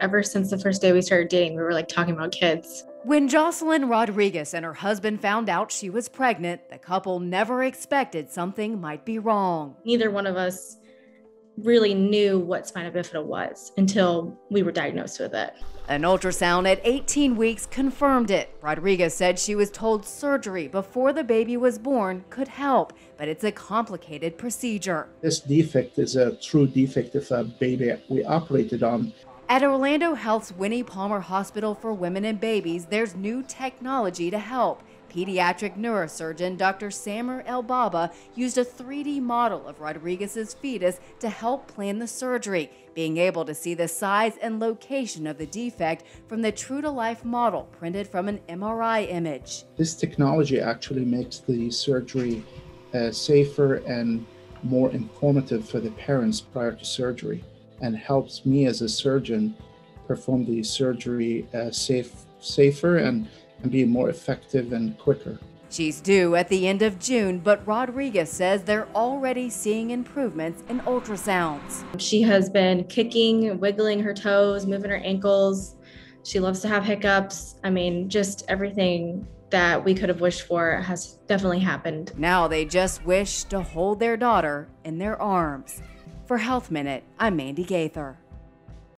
Ever since the first day we started dating, we were like talking about kids. When Jocelyn Rodriguez and her husband found out she was pregnant, the couple never expected something might be wrong. Neither one of us really knew what spina bifida was until we were diagnosed with it. An ultrasound at 18 weeks confirmed it. Rodriguez said she was told surgery before the baby was born could help, but it's a complicated procedure. This defect is a true defect of a baby we operated on. At Orlando Health's Winnie Palmer Hospital for Women and Babies, there's new technology to help. Pediatric neurosurgeon Dr. Samer Elbabaa used a 3D model of Rodriguez's fetus to help plan the surgery, being able to see the size and location of the defect from the true to life model printed from an MRI image. This technology actually makes the surgery uh, safer and more informative for the parents prior to surgery and helps me as a surgeon perform the surgery uh, safe, safer and and be more effective and quicker. She's due at the end of June, but Rodriguez says they're already seeing improvements in ultrasounds. She has been kicking, wiggling her toes, moving her ankles. She loves to have hiccups. I mean, just everything that we could have wished for has definitely happened. Now they just wish to hold their daughter in their arms. For Health Minute, I'm Mandy Gaither.